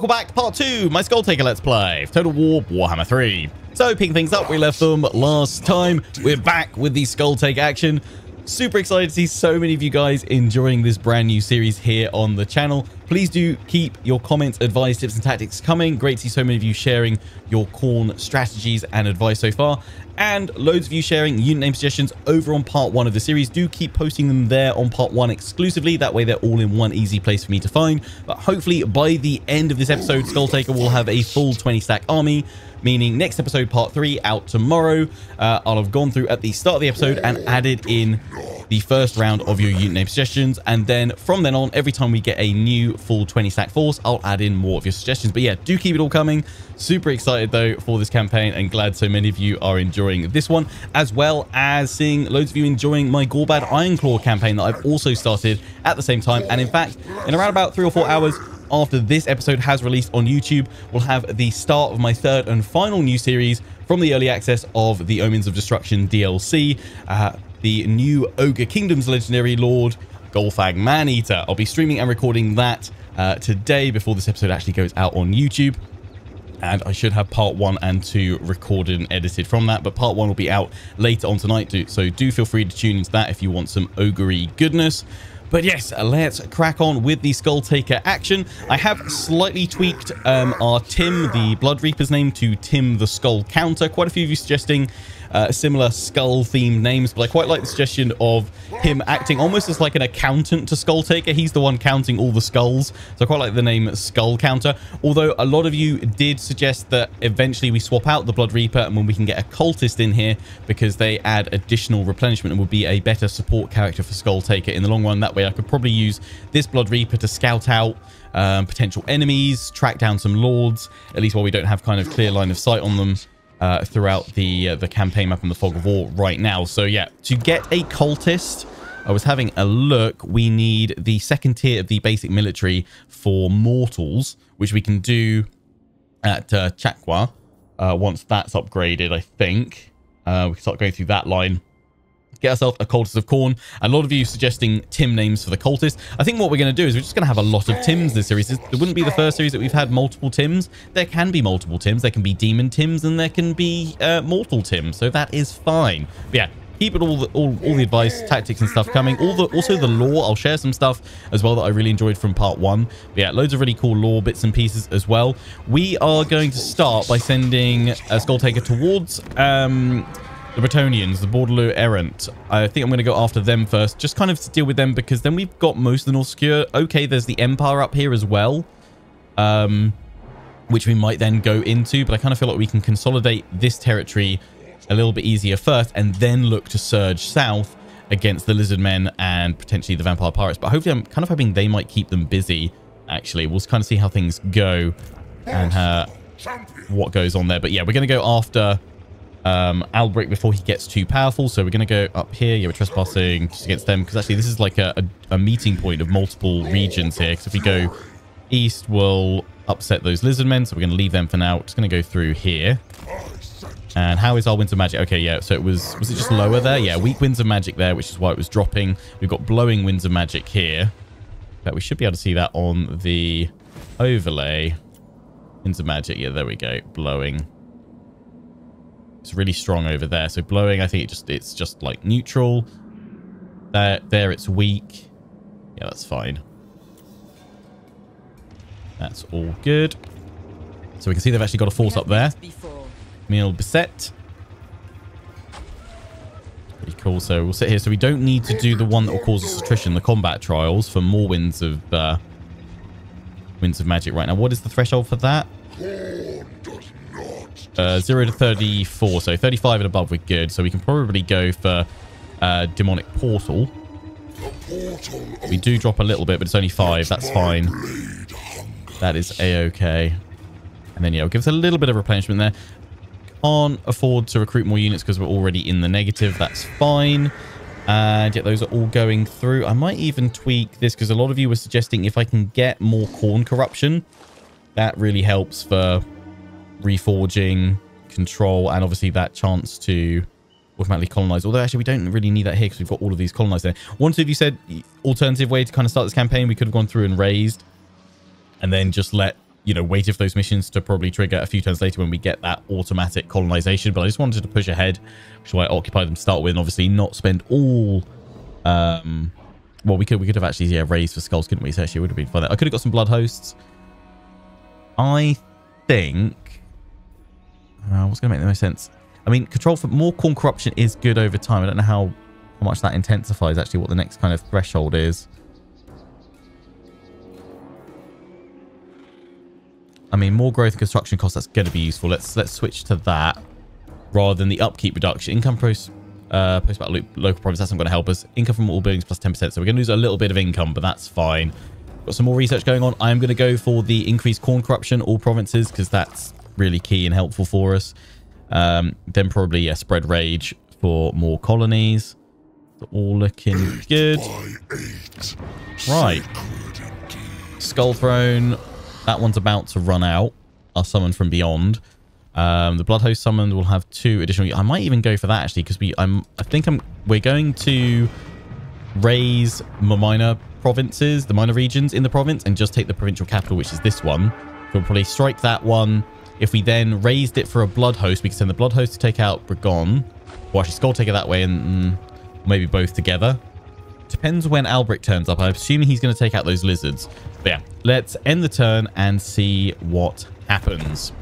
welcome back to part two, my Skull Taker Let's Play, Total War Warhammer 3. So, picking things up, we left them last time. We're back with the Skull Take action. Super excited to see so many of you guys enjoying this brand new series here on the channel. Please do keep your comments, advice, tips, and tactics coming. Great to see so many of you sharing your Khorne strategies and advice so far. And loads of you sharing unit name suggestions over on part one of the series. Do keep posting them there on part one exclusively. That way they're all in one easy place for me to find. But hopefully by the end of this episode, Skull Taker will have a full 20 stack army meaning next episode part three out tomorrow. Uh, I'll have gone through at the start of the episode and added in the first round of your unit name suggestions. And then from then on, every time we get a new full 20 stack force, I'll add in more of your suggestions. But yeah, do keep it all coming. Super excited though for this campaign and glad so many of you are enjoying this one, as well as seeing loads of you enjoying my Gorbad Ironclaw campaign that I've also started at the same time. And in fact, in around about three or four hours, after this episode has released on YouTube, we'll have the start of my third and final new series from the early access of the Omens of Destruction DLC, uh, the new Ogre Kingdom's legendary lord, Golgfag Maneater. I'll be streaming and recording that uh, today before this episode actually goes out on YouTube and I should have part one and two recorded and edited from that, but part one will be out later on tonight, so do feel free to tune into that if you want some ogre goodness. But yes, let's crack on with the Skull Taker action. I have slightly tweaked um, our Tim, the Blood Reaper's name, to Tim the Skull Counter. Quite a few of you suggesting uh, similar skull-themed names, but I quite like the suggestion of him acting almost as like an accountant to Skull Taker. He's the one counting all the skulls, so I quite like the name Skull Counter. Although a lot of you did suggest that eventually we swap out the Blood Reaper and when we can get a Cultist in here because they add additional replenishment and would be a better support character for Skull Taker in the long run. That way I could probably use this Blood Reaper to scout out um, potential enemies, track down some lords, at least while we don't have kind of clear line of sight on them uh, throughout the uh, the campaign map in the Fog of War right now. So yeah, to get a cultist, I was having a look. We need the second tier of the basic military for mortals, which we can do at uh, Chakwa. Uh, once that's upgraded, I think uh, we can start going through that line get ourselves a cultist of Khorne. A lot of you suggesting Tim names for the cultist. I think what we're going to do is we're just going to have a lot of Tims this series. It wouldn't be the first series that we've had multiple Tims. There can be multiple Tims. There can be demon Tims and there can be uh, mortal Tims. So that is fine. But yeah, keep it all the all, all the advice tactics and stuff coming all the also the lore i'll share some stuff as well that i really enjoyed from part one but yeah loads of really cool lore bits and pieces as well we are going to start by sending a skull taker towards um the Bretonnians, the Bordeleaux Errant. I think I'm going to go after them first, just kind of to deal with them because then we've got most of the North secure. Okay, there's the Empire up here as well, um, which we might then go into, but I kind of feel like we can consolidate this territory a little bit easier first and then look to surge south against the Lizard Men and potentially the Vampire Pirates. But hopefully I'm kind of hoping they might keep them busy, actually. We'll kind of see how things go and uh, what goes on there. But yeah, we're going to go after um, Alberic before he gets too powerful. So we're going to go up here. Yeah, we're trespassing just against them because actually this is like a, a, a, meeting point of multiple regions here. Because if we go east, we'll upset those lizard men. So we're going to leave them for now. Just going to go through here. And how is our Winds of Magic? Okay, yeah, so it was, was it just lower there? Yeah, weak Winds of Magic there, which is why it was dropping. We've got Blowing Winds of Magic here. But we should be able to see that on the overlay. Winds of Magic, yeah, there we go. Blowing. It's really strong over there. So blowing, I think it just it's just like neutral. There, there it's weak. Yeah, that's fine. That's all good. So we can see they've actually got a force up there. Meal beset. Pretty cool. So we'll sit here. So we don't need to do the one that will cause us attrition, the combat trials, for more winds of uh, winds of magic right now. What is the threshold for that? Uh, 0 to 34, so 35 and above we're good. So we can probably go for uh, Demonic Portal. We do drop a little bit, but it's only 5. That's fine. That is a-okay. And then, yeah, it gives a little bit of replenishment there. Can't afford to recruit more units because we're already in the negative. That's fine. And yet those are all going through. I might even tweak this because a lot of you were suggesting if I can get more Khorne corruption, that really helps for reforging, control, and obviously that chance to automatically colonize. Although actually we don't really need that here because we've got all of these colonized there. Two of you said alternative way to kind of start this campaign, we could have gone through and raised and then just let you know, waited for those missions to probably trigger a few turns later when we get that automatic colonization. But I just wanted to push ahead, which is why I occupy them to start with, and obviously not spend all. Um, well, we could we could have actually yeah raised for skulls, couldn't we? So actually, it would have been fun. I could have got some blood hosts. I think. Uh, what's going to make the most sense? I mean, control for more Khorne corruption is good over time. I don't know how, how much that intensifies actually what the next kind of threshold is. I mean, more growth and construction costs, that's going to be useful. Let's let's switch to that rather than the upkeep reduction. Income post, uh, post loop, local province, that's not going to help us. Income from all buildings plus 10%. So we're going to lose a little bit of income, but that's fine. Got some more research going on. I'm going to go for the increased Khorne corruption, all provinces, because that's really key and helpful for us. Um, then probably yeah, spread rage for more colonies. all looking good. Right. Skull Throne that one's about to run out. Our summon from beyond. Um, the Blood Host summoned will have two additional. I might even go for that actually because we. I'm. I think I'm. We're going to raise minor provinces, the minor regions in the province, and just take the provincial capital, which is this one. So we'll probably strike that one. If we then raised it for a Blood Host, we can send the Blood Host to take out Bragon. Or actually Skull Taker that way and mm, maybe both together. Depends when Alberic turns up. I'm assuming he's going to take out those lizards. But yeah, let's end the turn and see what happens.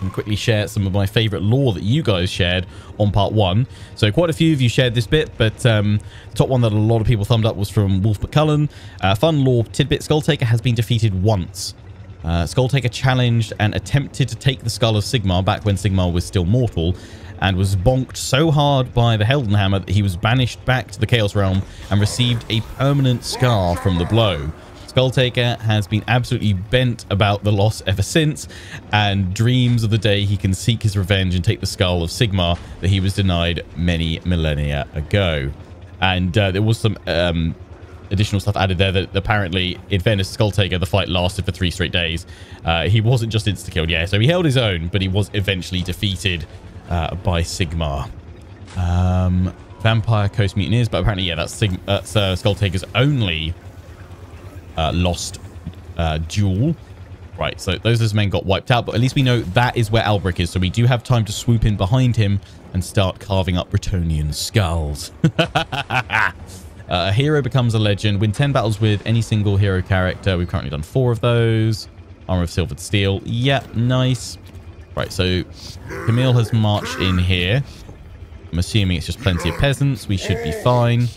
And quickly share some of my favorite lore that you guys shared on part one. So quite a few of you shared this bit, but um, the top one that a lot of people thumbed up was from Wolf McCullen. Uh, fun lore tidbit, Skulltaker has been defeated once. Uh, Skulltaker challenged and attempted to take the skull of Sigmar back when Sigmar was still mortal and was bonked so hard by the Heldenhammer that he was banished back to the Chaos Realm and received a permanent scar from the blow. Skulltaker has been absolutely bent about the loss ever since and dreams of the day he can seek his revenge and take the skull of Sigmar that he was denied many millennia ago. And uh, there was some um, additional stuff added there that apparently, in fairness, Skulltaker, the fight lasted for three straight days. Uh, he wasn't just insta-killed, yeah, so he held his own, but he was eventually defeated uh, by Sigmar. Um, Vampire Coast Mutineers, but apparently, yeah, that's, that's uh, Skulltaker's only uh, lost uh, duel. Right, so those his men got wiped out, but at least we know that is where Alberic is, so we do have time to swoop in behind him and start carving up Bretonnian skulls. uh, a hero becomes a legend. Win 10 battles with any single hero character. We've currently done four of those. Armor of Silvered Steel. Yeah, nice. Right, so Camille has marched in here. I'm assuming it's just plenty of peasants. We should be fine. You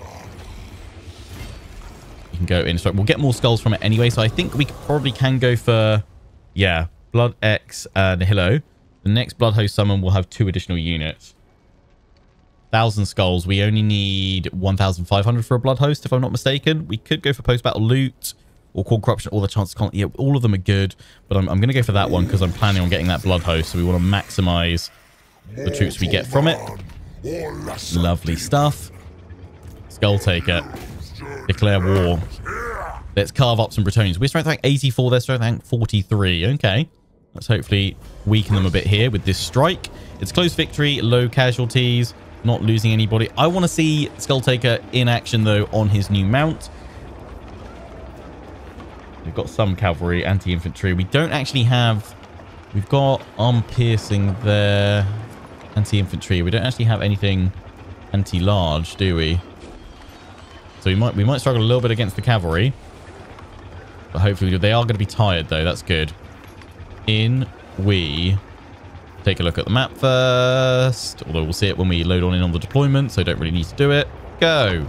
can go in. So we'll get more skulls from it anyway. So I think we probably can go for, yeah, Blood X and Nihilo. The next Blood Host summon will have two additional units. 1,000 skulls. We only need 1,500 for a Blood Host, if I'm not mistaken. We could go for post-battle loot or Khorne corruption, all the chances. Yeah, all of them are good, but I'm, I'm going to go for that one because I'm planning on getting that blood host. So we want to maximize the troops we get from it. Lovely stuff. Skull Taker. Declare war. Let's carve up some Bretonnians. We're strength rank 84. They're strength rank 43. Okay. Let's hopefully weaken them a bit here with this strike. It's close victory, low casualties, not losing anybody. I want to see Skull Taker in action, though, on his new mount. We've got some cavalry, anti-infantry. We don't actually have... We've got arm piercing there. Anti-infantry. We don't actually have anything anti-large, do we? So we might we might struggle a little bit against the cavalry. But hopefully they are going to be tired though. That's good. In we take a look at the map first. Although we'll see it when we load on in on the deployment. So don't really need to do it. Go.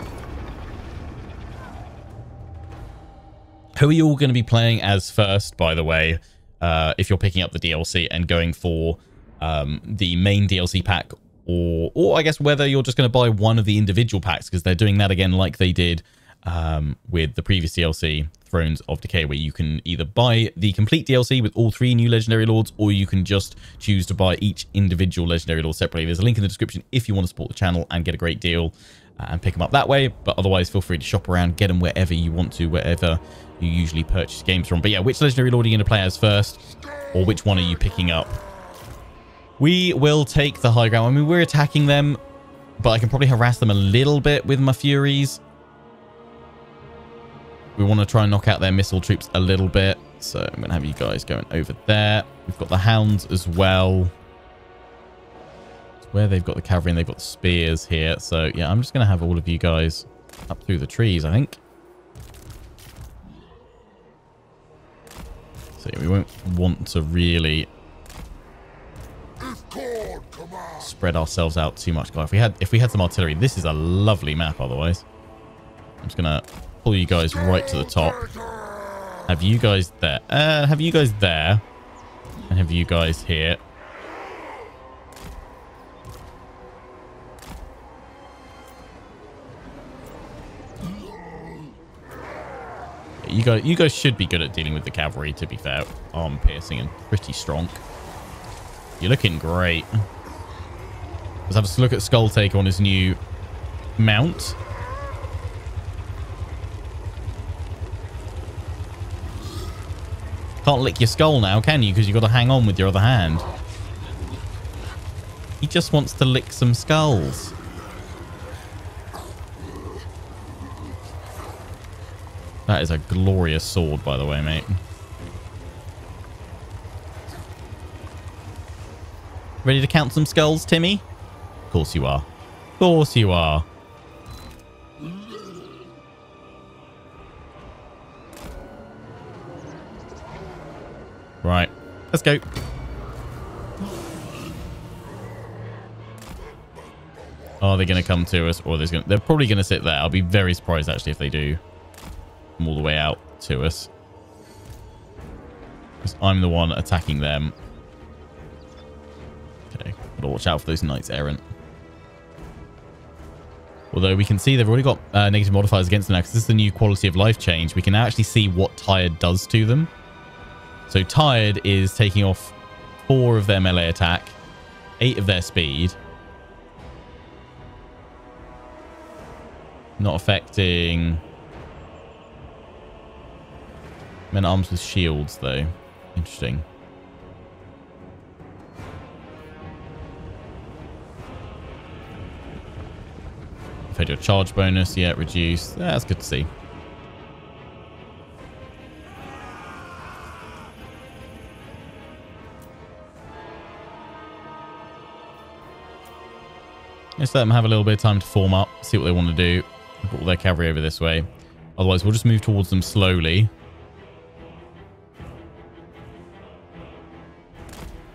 Who are you all going to be playing as first, by the way, uh, if you're picking up the DLC and going for um, the main DLC pack or, or I guess whether you're just going to buy one of the individual packs because they're doing that again like they did um, with the previous DLC, Thrones of Decay, where you can either buy the complete DLC with all three new Legendary Lords, or you can just choose to buy each individual Legendary Lord separately. There's a link in the description if you want to support the channel and get a great deal uh, and pick them up that way. But otherwise, feel free to shop around, get them wherever you want to, wherever you usually purchase games from. But yeah, which Legendary Lord are you going to play as first? Or which one are you picking up? We will take the high ground. I mean, we're attacking them, but I can probably harass them a little bit with my Furies. We want to try and knock out their missile troops a little bit. So I'm going to have you guys going over there. We've got the hounds as well. It's where they've got the cavalry and they've got the spears here. So yeah, I'm just going to have all of you guys up through the trees, I think. So we won't want to really spread ourselves out too much. God, if we had if we had some artillery, this is a lovely map otherwise. I'm just gonna pull you guys right to the top. Have you guys there? Uh, have you guys there? And have you guys here? You guys, you guys should be good at dealing with the cavalry, to be fair. Arm piercing and pretty strong. You're looking great. Let's have a look at Skull Take on his new mount. Can't lick your skull now, can you? Because you've got to hang on with your other hand. He just wants to lick some skulls. That is a glorious sword, by the way, mate. Ready to count some skulls, Timmy? Of course you are. Of course you are. Right. Let's go. Are they going to come to us? Or they're, gonna, they're probably going to sit there. I'll be very surprised, actually, if they do come all the way out to us. Because I'm the one attacking them. Okay. Gotta watch out for those knights errant. Although we can see they've already got uh, negative modifiers against them now because this is the new quality of life change. We can actually see what Tired does to them. So Tired is taking off four of their melee attack, eight of their speed. Not affecting men arms with shields, though. Interesting. Had your charge bonus, yeah, reduced. Yeah, that's good to see. Let's let them have a little bit of time to form up, see what they want to do. Put all their cavalry over this way. Otherwise, we'll just move towards them slowly.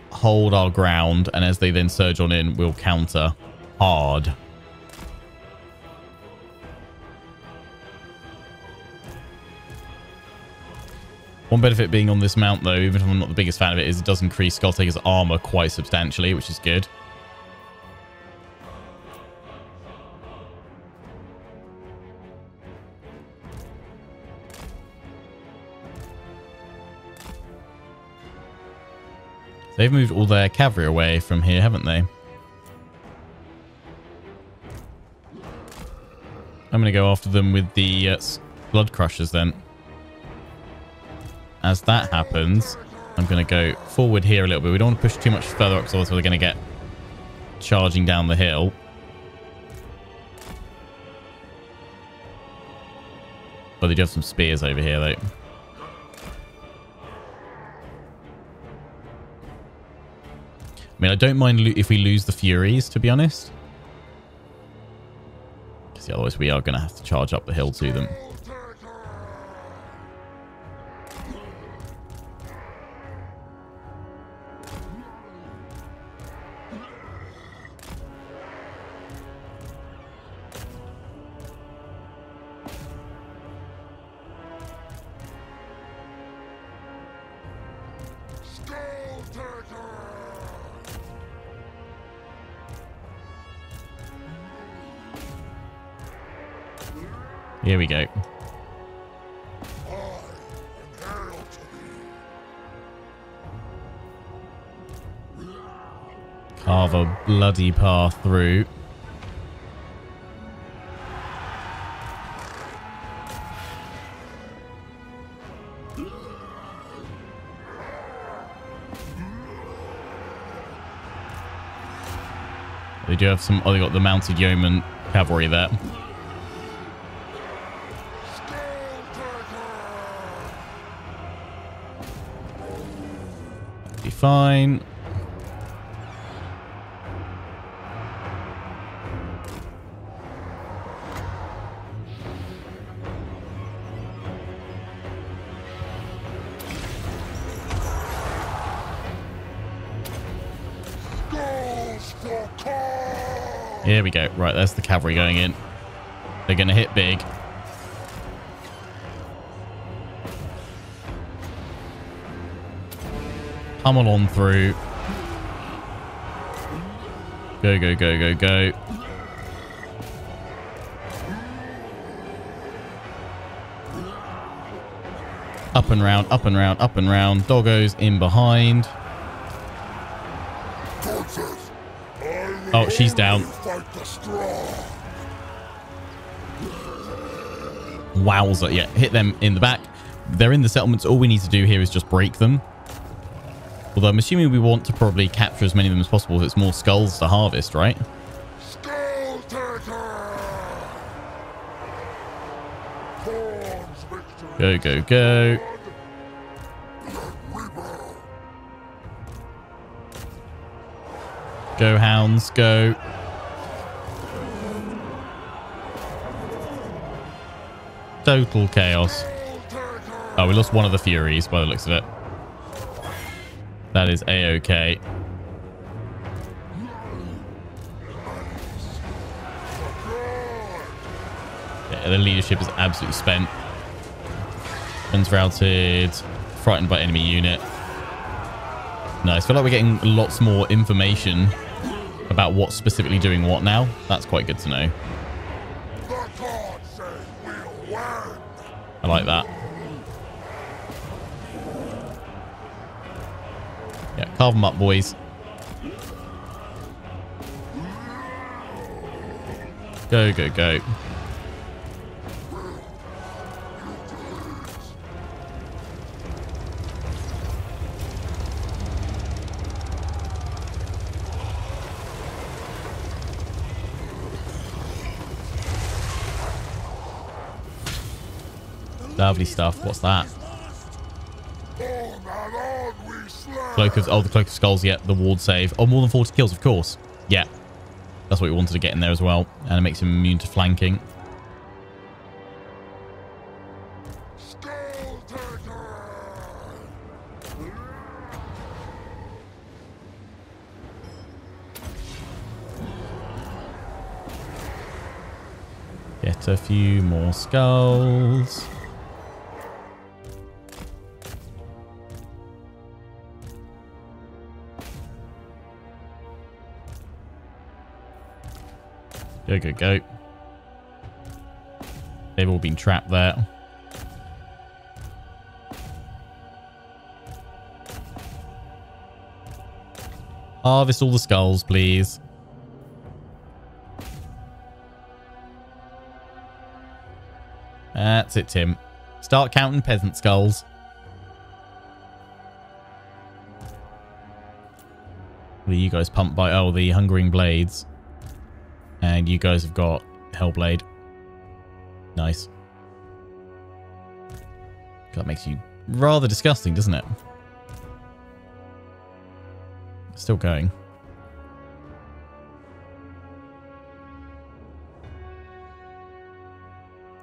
Hold our ground, and as they then surge on in, we'll counter hard. One benefit being on this mount, though, even if I'm not the biggest fan of it, is it does increase Skulltaker's armor quite substantially, which is good. They've moved all their cavalry away from here, haven't they? I'm going to go after them with the uh, Blood Crushers then. As that happens, I'm going to go forward here a little bit. We don't want to push too much further up because otherwise we're going to get charging down the hill. But they do have some spears over here though. Mean, I don't mind if we lose the Furies, to be honest. Because otherwise we are going to have to charge up the hill to them. Bloody path through. They do have some... Oh, they got the mounted yeoman cavalry there. Be fine. Here we go. Right, there's the cavalry going in. They're going to hit big. Pummel on through. Go, go, go, go, go. Up and round, up and round, up and round. Doggos in behind. Oh, she's down. Wowza. Yeah, hit them in the back. They're in the settlements. All we need to do here is just break them. Although I'm assuming we want to probably capture as many of them as possible. It's more skulls to harvest, right? Go, go, go. Go, hounds, go. Total chaos. Oh, we lost one of the Furies by the looks of it. That is a-okay. Yeah, the leadership is absolutely spent. Guns routed. Frightened by enemy unit. Nice. Feel like we're getting lots more information about what's specifically doing what now. That's quite good to know. I like that. Yeah, carve them up, boys. Go, go, go. Lovely stuff. What's that? Cloak of... Oh, the Cloak of Skulls. Yeah, the ward save. Oh, more than 40 kills, of course. Yeah. That's what we wanted to get in there as well. And it makes him immune to flanking. Get a few more skulls. Go, go, go. They've all been trapped there. Harvest all the skulls, please. That's it, Tim. Start counting peasant skulls. What are you guys pumped by? Oh, the Hungering Blades. And you guys have got Hellblade. Nice. That makes you rather disgusting, doesn't it? Still going.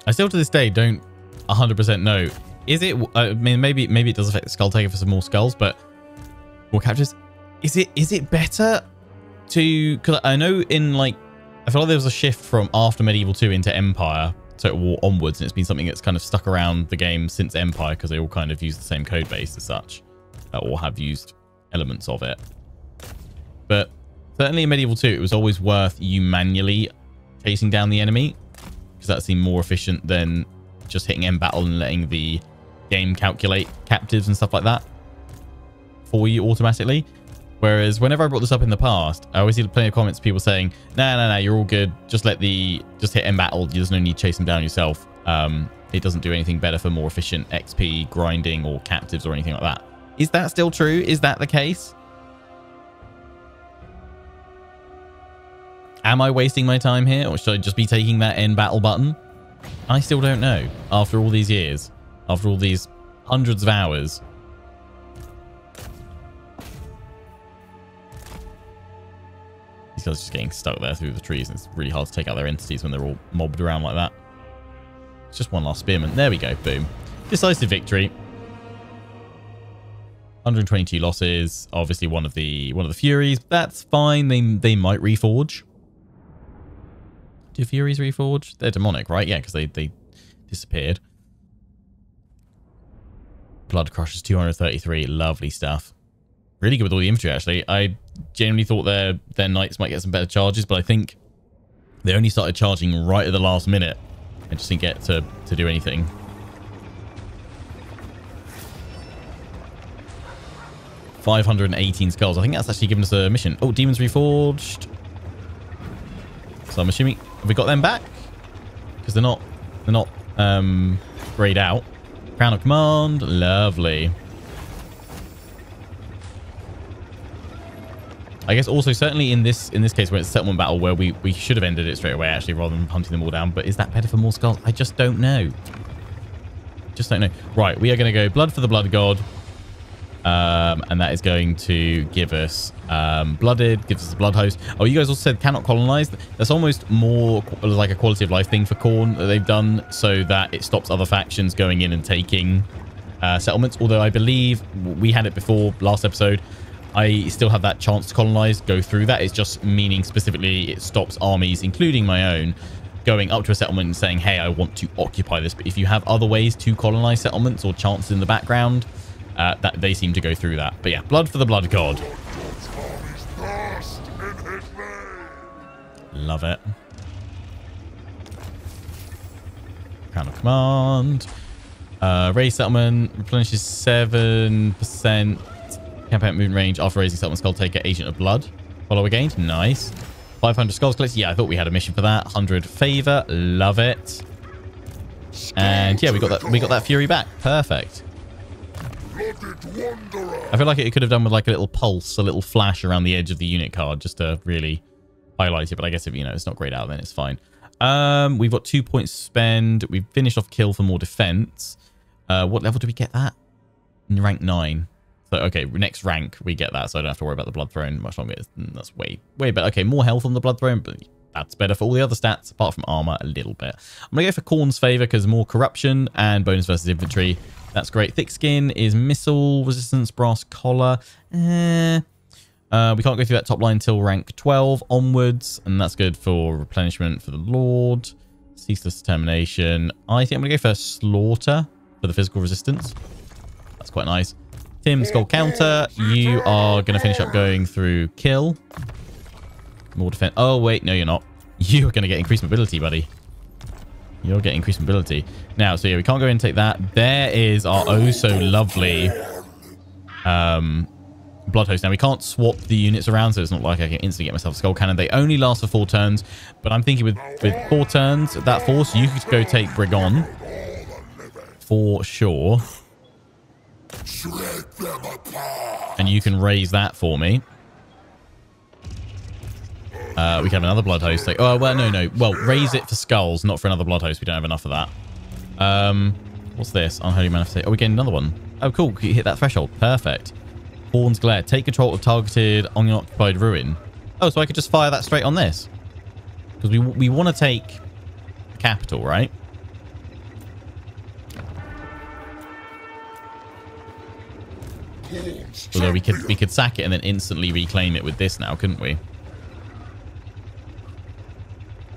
I still to this day don't 100% know. Is it, uh, I mean, maybe maybe it does affect Skull Taker for some more skulls, but more captures. Is it is it better to, because I know in like I feel like there was a shift from after Medieval 2 into Empire, Total War onwards, and it's been something that's kind of stuck around the game since Empire because they all kind of use the same code base as such, uh, or have used elements of it. But certainly in Medieval 2, it was always worth you manually chasing down the enemy because that seemed more efficient than just hitting end battle and letting the game calculate captives and stuff like that for you automatically. Whereas whenever I brought this up in the past, I always see plenty of comments, people saying, "No, no, no, you're all good. Just let the just hit end battle. There's no need to chase them down yourself. Um, it doesn't do anything better for more efficient XP grinding or captives or anything like that." Is that still true? Is that the case? Am I wasting my time here, or should I just be taking that end battle button? I still don't know. After all these years, after all these hundreds of hours, Just getting stuck there through the trees. And it's really hard to take out their entities when they're all mobbed around like that. It's just one last spearman. There we go. Boom. Decisive victory. 122 losses. Obviously, one of the one of the Furies. That's fine. They they might reforge. Do Furies reforge? They're demonic, right? Yeah, because they they disappeared. Blood Crushers 233. Lovely stuff. Really good with all the infantry, actually. I genuinely thought their their knights might get some better charges, but I think they only started charging right at the last minute and just didn't get to, to do anything. Five hundred and eighteen skulls. I think that's actually given us a mission. Oh, demons reforged. So I'm assuming have we got them back? Because they're not they're not um grayed out. Crown of Command, lovely. I guess also certainly in this in this case where it's settlement battle where we we should have ended it straight away actually rather than hunting them all down. But is that better for more skulls? I just don't know. Just don't know. Right, we are going to go blood for the blood god. Um, and that is going to give us um, blooded, gives us a blood host. Oh, you guys also said cannot colonize. That's almost more like a quality of life thing for Khorne that they've done so that it stops other factions going in and taking uh, settlements. Although I believe we had it before last episode. I still have that chance to colonize, go through that. It's just meaning specifically it stops armies, including my own, going up to a settlement and saying, hey, I want to occupy this. But if you have other ways to colonize settlements or chances in the background, uh, that they seem to go through that. But yeah, blood for the blood god. Love it. Crown of command. Uh, raise settlement replenishes 7% campaign movement range after raising settlement skull taker agent of blood. Follow again. Nice. 500 skulls collected. Yeah, I thought we had a mission for that. 100 favor. Love it. And yeah, we got that we got that fury back. Perfect. I feel like it could have done with like a little pulse, a little flash around the edge of the unit card just to really highlight it. But I guess if, you know, it's not grayed out, then it's fine. Um, we've got two points spend. We've finished off kill for more defense. Uh, what level do we get that? In rank 9. So, okay, next rank, we get that. So I don't have to worry about the Blood Throne much longer. Mm, that's way, way better. Okay, more health on the Blood Throne, but that's better for all the other stats, apart from armor a little bit. I'm going to go for Khorne's favor because more corruption and bonus versus infantry. That's great. Thick skin is missile resistance, brass collar. Eh. Uh, we can't go through that top line until rank 12 onwards, and that's good for replenishment for the Lord. Ceaseless determination. I think I'm going to go for slaughter for the physical resistance. That's quite nice. Tim, skull counter. You are going to finish up going through kill. More defense. Oh, wait. No, you're not. You're going to get increased mobility, buddy. You'll get increased mobility. Now, so yeah, we can't go in and take that. There is our oh so lovely um, blood host. Now, we can't swap the units around, so it's not like I can instantly get myself a skull cannon. They only last for four turns, but I'm thinking with, with four turns, that force, you could go take Brigon for sure. And you can raise that for me. Uh, we can have another blood host. Oh, well, no, no. Well, raise it for skulls, not for another blood host. We don't have enough of that. Um, what's this? Unholy manifestation. Oh, we get another one. Oh, cool. You hit that threshold. Perfect. Khorne's Glare. Take control of targeted unoccupied ruin. Oh, so I could just fire that straight on this. Because we, we want to take capital, right? Although we could we could sack it and then instantly reclaim it with this now, couldn't we?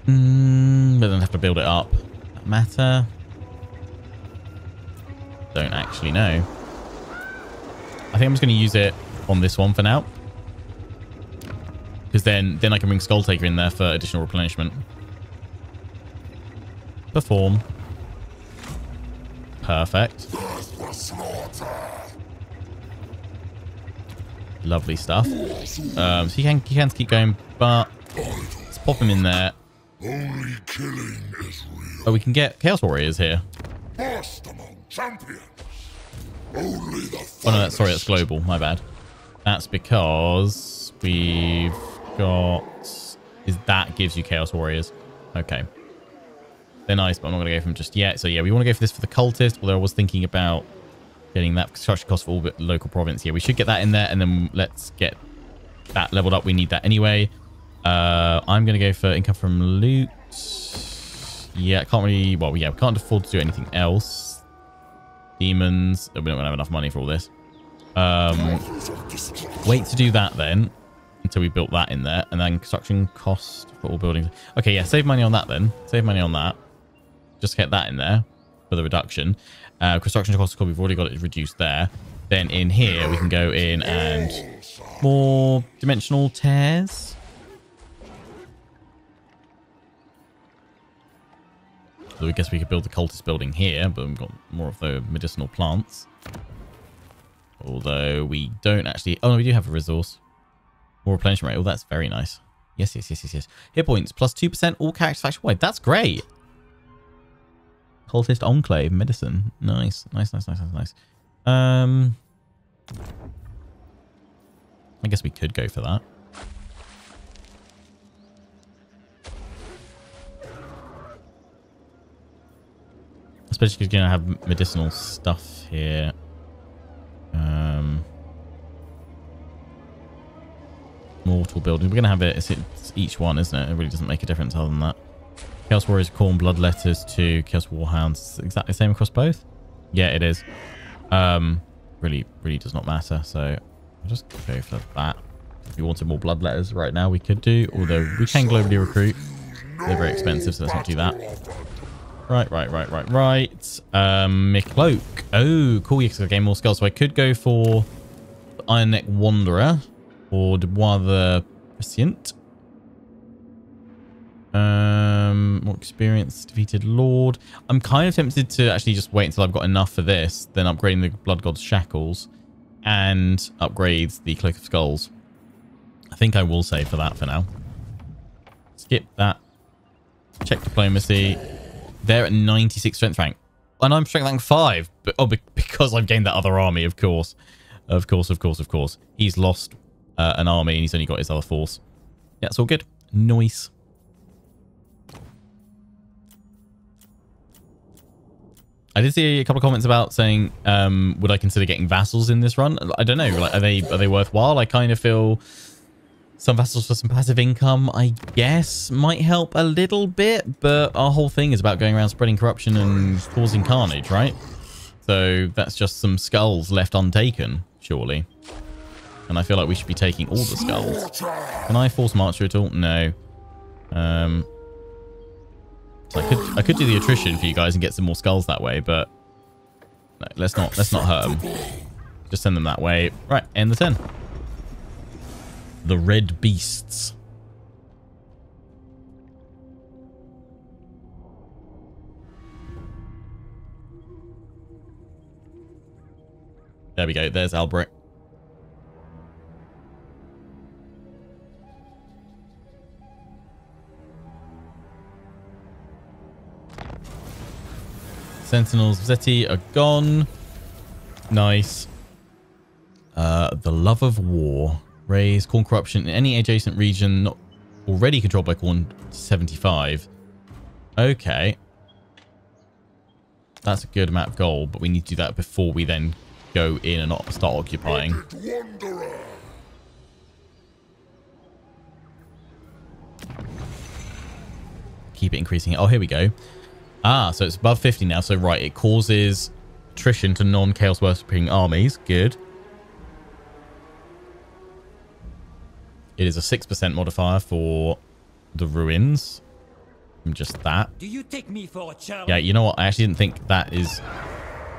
Mm, but then have to build it up. Matter? Don't actually know. I think I'm just going to use it on this one for now. Because then, then I can bring Skull Taker in there for additional replenishment. Perform. Perfect. Lovely stuff. Um, so you can, you can keep going, but let's pop him in there. Only killing is real. Oh, we can get Chaos Warriors here. First among champions. Only the oh, no, that's, sorry, that's global. My bad. That's because we've got... Is that gives you Chaos Warriors. Okay. They're nice, but I'm not going to go for them just yet. So yeah, we want to go for this for the Cultist, although I was thinking about getting that construction cost for all but local province. Yeah, we should get that in there, and then let's get that leveled up. We need that anyway. Uh, I'm going to go for income from loot. Yeah, can't really... Well, yeah, we can't afford to do anything else. Demons. We don't have enough money for all this. Um, wait to do that then until we built that in there. And then construction cost for all buildings. Okay, yeah, save money on that then. Save money on that. Just get that in there for the reduction. Uh, construction cost, we've already got it reduced there. Then in here, we can go in and more dimensional tears. So I guess we could build the cultist building here, but we've got more of the medicinal plants. Although we don't actually... Oh, no, we do have a resource. More replenishment rate. Oh, that's very nice. Yes, yes, yes, yes, yes. Hit points, plus 2% all character faction wide. That's great. Cultist Enclave, medicine. Nice, nice, nice, nice, nice, nice. Um, I guess we could go for that. Especially because you're going to have medicinal stuff here. Um, mortal building. We're going to have it. It's, it's each one, isn't it? It really doesn't make a difference other than that. Chaos Warriors, blood letters to Chaos Warhounds. Exactly the same across both? Yeah, it is. Um, really, really does not matter. So I'll just go for that. If you wanted more blood letters right now, we could do. Although we can globally recruit. They're very expensive, so let's not do that. Right, right, right, right, right. Um, Mikloak. Oh, cool. Yeah, because I gain more skulls. So I could go for Iron Neck Wanderer or Dubois the Prescient. Um, more experience, defeated Lord. I'm kind of tempted to actually just wait until I've got enough for this, then upgrading the Blood God's Shackles and upgrade the Cloak of Skulls. I think I will save for that for now. Skip that. Check diplomacy. They're at 96 strength rank. And I'm strength rank 5. But, oh, because I've gained that other army, of course. Of course, of course, of course. He's lost uh, an army and he's only got his other force. Yeah, it's all good. Noise. I did see a couple of comments about saying, um, would I consider getting vassals in this run? I don't know. Like, are they are they worthwhile? I kind of feel some vassals for some passive income, I guess, might help a little bit. But our whole thing is about going around spreading corruption and causing carnage, right? So that's just some skulls left untaken, surely. And I feel like we should be taking all the skulls. Can I force marcher at all? No. Um, I could I could do the attrition for you guys and get some more skulls that way, but let's not let's not hurt them. Just send them that way. Right, end the turn. The red beasts. There we go. There's Alberic. Sentinels Xeti are gone. Nice. Uh, the Love of War. Raise Khorne Corruption in any adjacent region not already controlled by Khorne 75. Okay. That's a good amount of gold, but we need to do that before we then go in and start occupying. Keep it increasing. Oh, here we go. Ah, so it's above 50 now. So, right, it causes attrition to non-chaos worshipping armies. Good. It is a 6% modifier for the ruins. Just that. Do you take me for a child? Yeah, you know what? I actually didn't think that is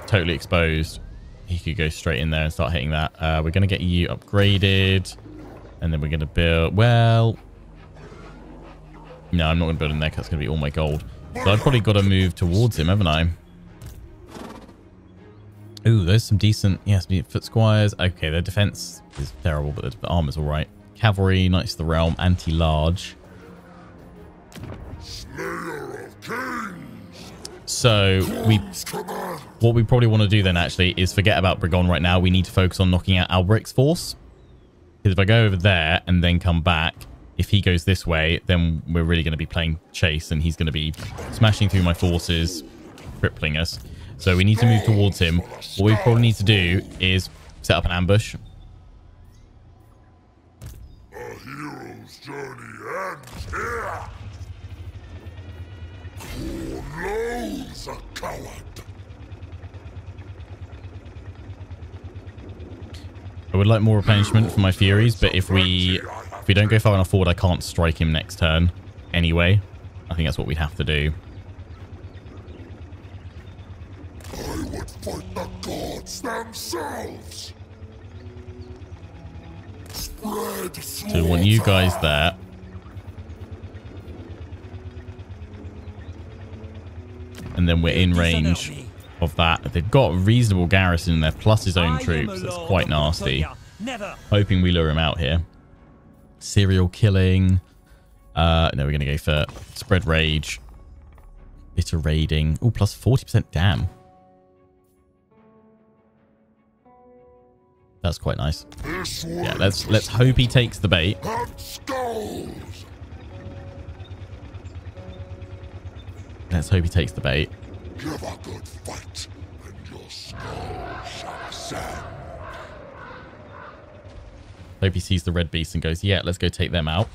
totally exposed. He could go straight in there and start hitting that. Uh, we're going to get you upgraded. And then we're going to build... Well... No, I'm not going to build in there because that's going to be all my gold. So I've probably got to move towards him, haven't I? Ooh, there's some decent... Yes, foot squires. Okay, their defense is terrible, but the armor's all right. Cavalry, Knights of the Realm, anti-large. So we, what we probably want to do then actually is forget about Brigon right now. We need to focus on knocking out Alberic's force. Because if I go over there and then come back, if he goes this way, then we're really going to be playing chase and he's going to be smashing through my forces, crippling us. So we need to move towards him. What we probably need to do is set up an ambush hero's journey ends here. Khorne loathes a coward. I would like more replenishment for my Furies, but if we if we don't go far enough forward, I can't strike him next turn anyway. I think that's what we'd have to do. I would fight the gods themselves. Spread So we want you guys there. And then we're in range of that. They've got a reasonable garrison in there, plus his own troops. That's quite nasty. Hoping we lure him out here. Serial killing. Uh, no, we're going to go for spread rage. Bitter raiding. Oh, plus 40% damn. That's quite nice. Yeah, let's let's hope he takes the bait. Let's hope he takes the bait. Give a good fight, and your skull shall ascend. Hope he sees the red beast and goes, yeah, let's go take them out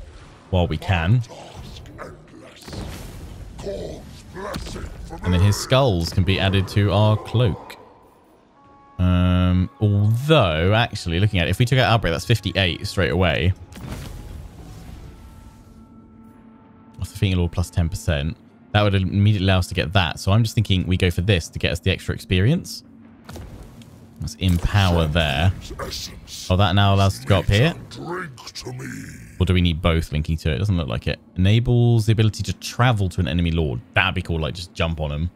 while we can. And then his skulls can be added to our cloak. Um, although, actually, looking at it, if we took out Outbreak, that's 58 straight away. What's the thing? Lord plus 10%. That would immediately allow us to get that. So I'm just thinking we go for this to get us the extra experience. Let's empower there. Oh, that now allows us to go up here. Or do we need both linking to it? Doesn't look like it. Enables the ability to travel to an enemy lord. That'd be cool, like just jump on him.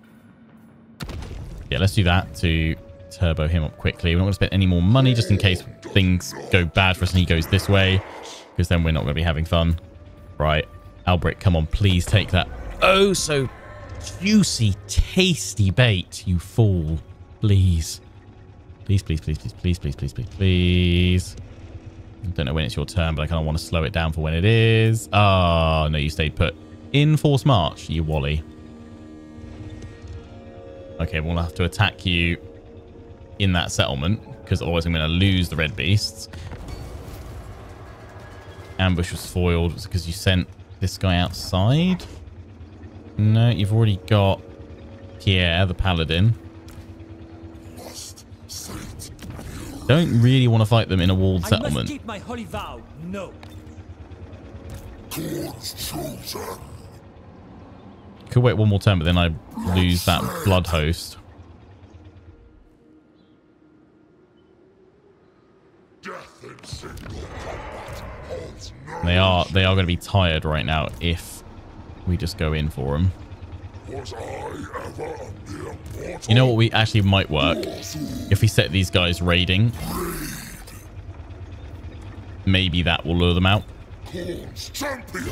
Yeah, let's do that to turbo him up quickly. We're not going to spend any more money just in case things go bad for us and he goes this way. Because then we're not going to be having fun. Right. Alberic, come on, please take that. Oh, so juicy, tasty bait, you fool. Please. Please, please, please, please, please, please, please, please, please. I don't know when it's your turn, but I kind of want to slow it down for when it is. Oh, no, you stayed put. In force march, you wally. Okay, we'll have to attack you in that settlement, because otherwise I'm going to lose the red beasts. Ambush was foiled because you sent this guy outside. No, you've already got Pierre, the paladin. Don't really want to fight them in a walled I settlement. must keep my holy vow. No. Could wait one more turn, but then I lose that blood host. Death in single combat holds no They are they are going to be tired right now if we just go in for them. You know what we actually might work if we set these guys raiding. Maybe that will lure them out. Khorne's champion.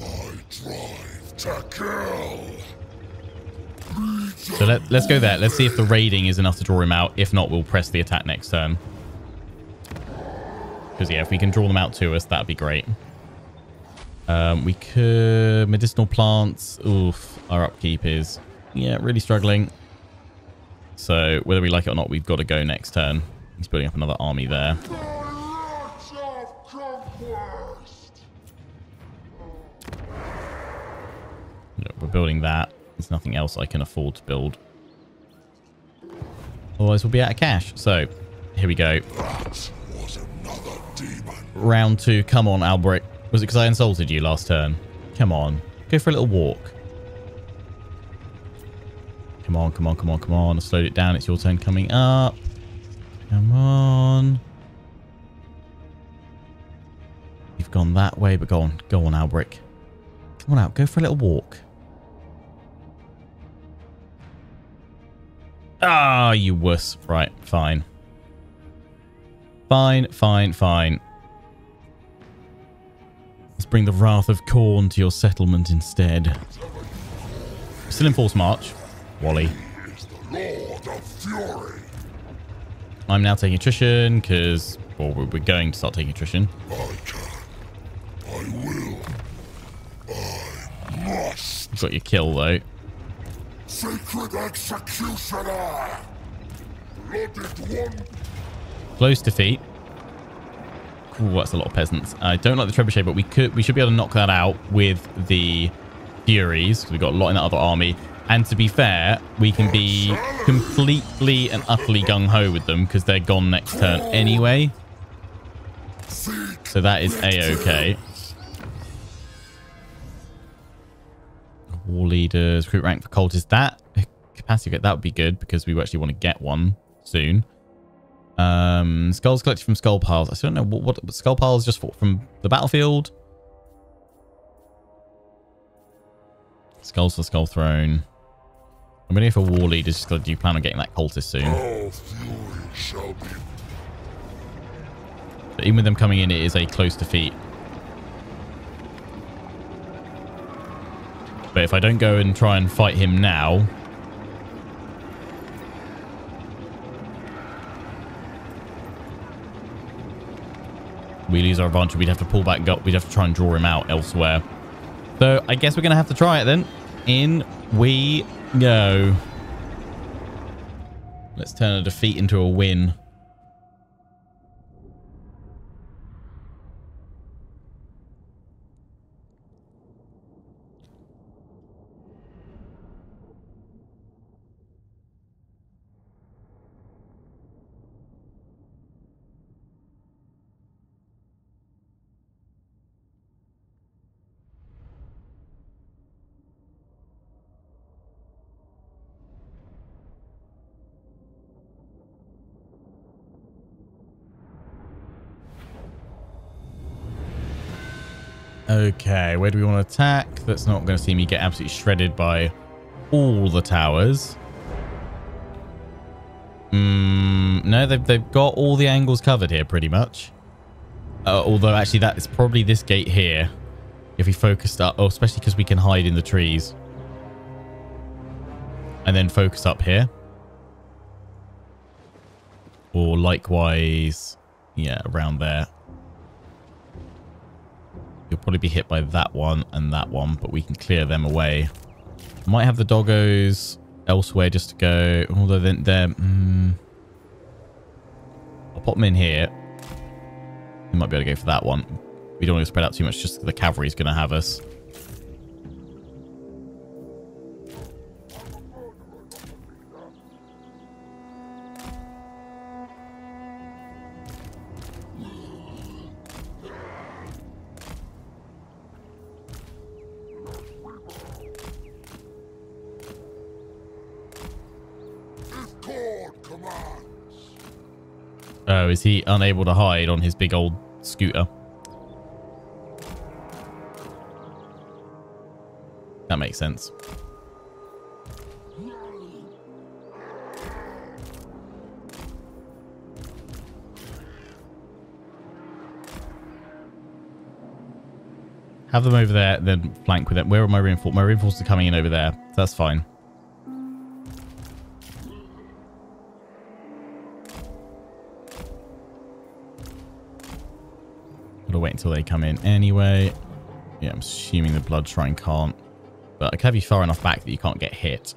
My drive to kill. So let, let's go there. Let's see if the raiding is enough to draw him out. If not, we'll press the attack next turn. Because, yeah, if we can draw them out to us, that'd be great. Um, we could... Medicinal plants. Oof. Our upkeep is, yeah, really struggling. So whether we like it or not, we've got to go next turn. He's building up another army there. The Lords of Conquest. Look, we're building that. There's nothing else I can afford to build. Otherwise, we'll be out of cash. So, here we go. That was another demon. Round two. Come on, Alberic. Was it because I insulted you last turn? Come on. Go for a little walk. Come on, come on, come on, come on. I slowed it down. It's your turn coming up. Come on. You've gone that way, but go on. Go on, Alberic. Come on out. Go for a little walk. Ah, you wuss. Right, fine. Fine, fine, fine. Let's bring the wrath of Khorne to your settlement instead. Still in force march. Wally. He is the Lord of Fury. I'm now taking attrition because, well, we're we're going to start taking attrition. I can. I will. I must. You've got your kill though. Sacred Executioner. Blooded one. Close defeat. Ooh, that's a lot of peasants. I don't like the trebuchet, but we could we should be able to knock that out with the Furies. We've got a lot in that other army. And to be fair, we can be completely and utterly gung-ho with them because they're gone next turn anyway. So that is a-okay. War leaders, recruit rank for cultists. That capacity, that would be good because we actually want to get one soon. Um, skulls collected from skull piles. I still don't know what, what skull piles just for, from the battlefield. Skulls for skull throne. I'm gonna go for war leaders just do plan on getting that cultist soon. All fury shall be But even with them coming in, it is a close defeat. But if I don't go and try and fight him now, we lose our advantage. We'd have to pull back up. We'd have to try and draw him out elsewhere. So I guess we're going to have to try it then. In we go. Let's turn a defeat into a win. Okay, where do we want to attack? That's not going to see me get absolutely shredded by all the towers. Mm, no, they've, they've got all the angles covered here pretty much. Uh, although actually that is probably this gate here. If we focused up, oh, especially because we can hide in the trees. And then focus up here. Or likewise, yeah, around there. You'll probably be hit by that one and that one, but we can clear them away. Might have the doggos elsewhere just to go. Although then they're... Mm, I'll pop them in here. We might be able to go for that one. We don't want to spread out too much just the cavalry's going to have us. Is he unable to hide on his big old scooter? That makes sense. Have them over there, then flank with them. Where are my reinforcements? My reinforcements are coming in over there. That's fine. Wait until they come in anyway. Yeah, I'm assuming the Blood Shrine can't. But I can have you far enough back that you can't get hit.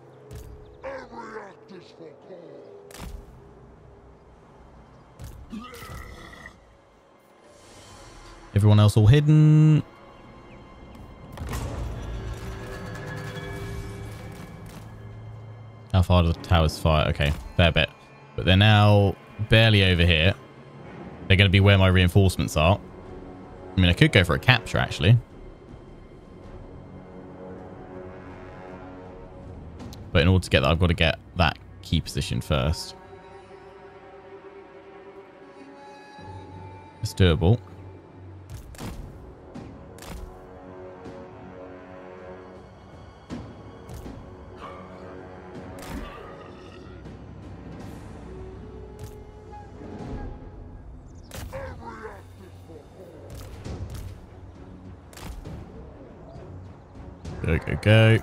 Everyone else all hidden. How far do the towers fire? Okay, fair bit. But they're now barely over here. They're going to be where my reinforcements are. I mean, I could go for a capture, actually. But in order to get that, I've got to get that key position first. It's doable. Go.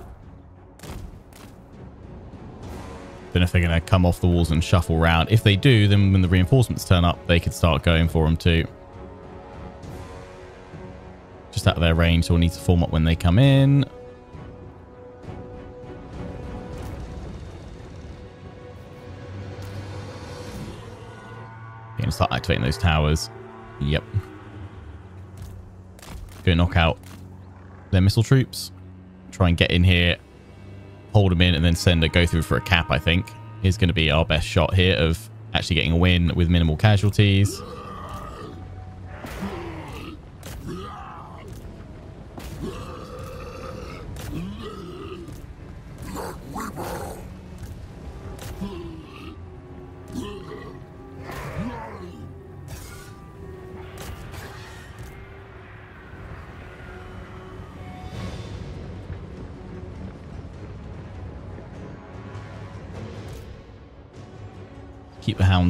Don't know if they're going to come off the walls and shuffle around. If they do, then when the reinforcements turn up, they could start going for them too. Just out of their range, so we'll need to form up when they come in. Again, start activating those towers. Yep. Go knock out their missile troops. Try and get in here, hold them in, and then send a go through for a cap, I think. Is going to be our best shot here of actually getting a win with minimal casualties.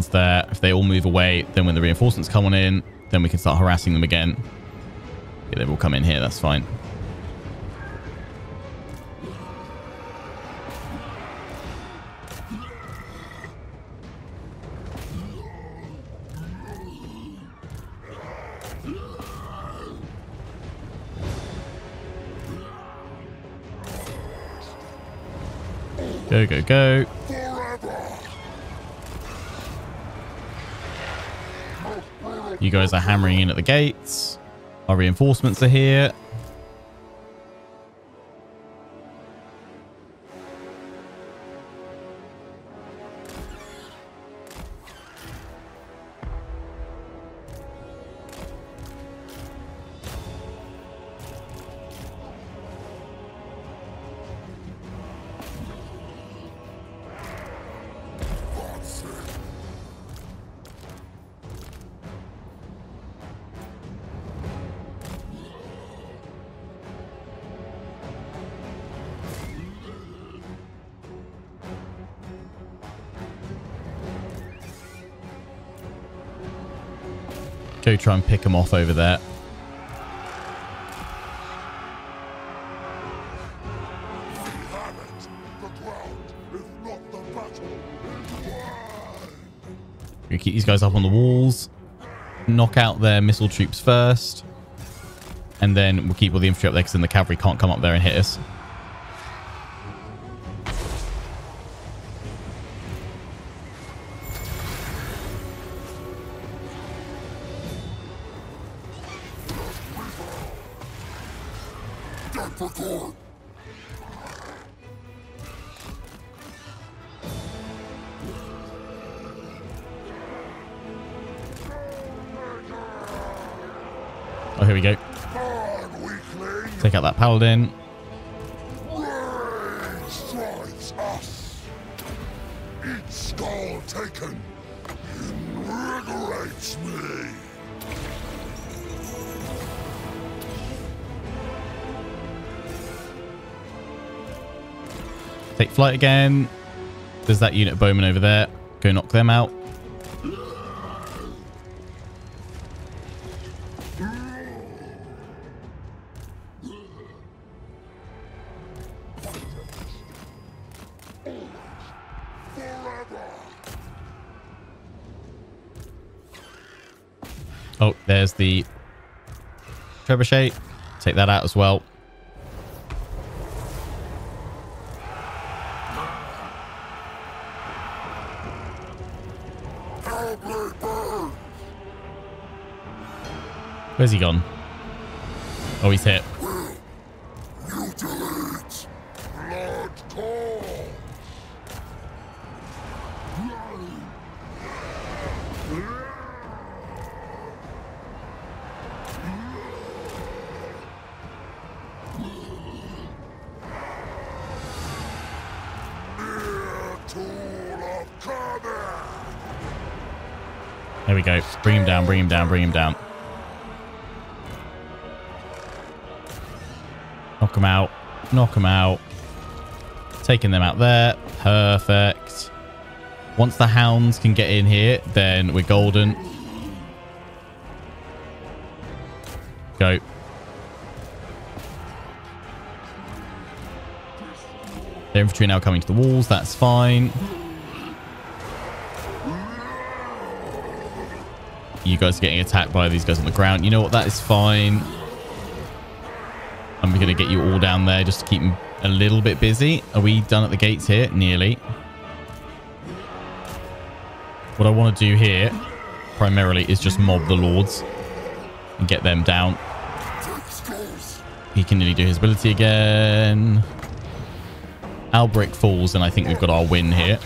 Hounds there. If they all move away, then when the reinforcements come on in, then we can start harassing them again. Yeah, they will come in here, that's fine. Go, go, go. Guys are hammering in at the gates. Our reinforcements are here. Try and pick them off over there. We keep these guys up on the walls. Knock out their missile troops first. And then we'll keep all the infantry up there because then the cavalry can't come up there and hit us. Take out that paladin. Skull taken invigorates me. Take flight again. There's that unit of bowmen over there. Go knock them out. The trebuchet. Take that out as well. Where's he gone? Oh, he's hit. Bring him down, bring him down. Knock him out. Knock him out. Taking them out there. Perfect. Once the hounds can get in here, then we're golden. Go. The infantry now coming to the walls. That's fine. You guys are getting attacked by these guys on the ground. You know what? That is fine. I'm going to get you all down there just to keep them a little bit busy. Are we done at the gates here? Nearly. What I want to do here primarily is just mob the lords and get them down. He can nearly do his ability again. Alberic falls, and I think we've got our win here.